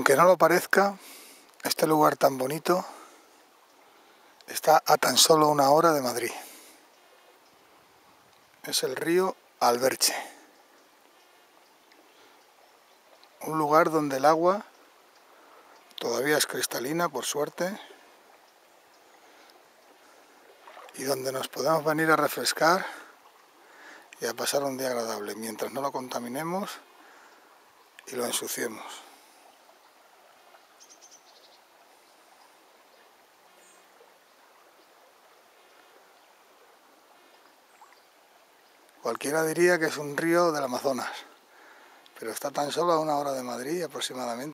Aunque no lo parezca, este lugar tan bonito está a tan solo una hora de Madrid. Es el río Alberche. Un lugar donde el agua todavía es cristalina, por suerte, y donde nos podemos venir a refrescar y a pasar un día agradable, mientras no lo contaminemos y lo ensuciemos. Cualquiera diría que es un río del Amazonas, pero está tan solo a una hora de Madrid aproximadamente.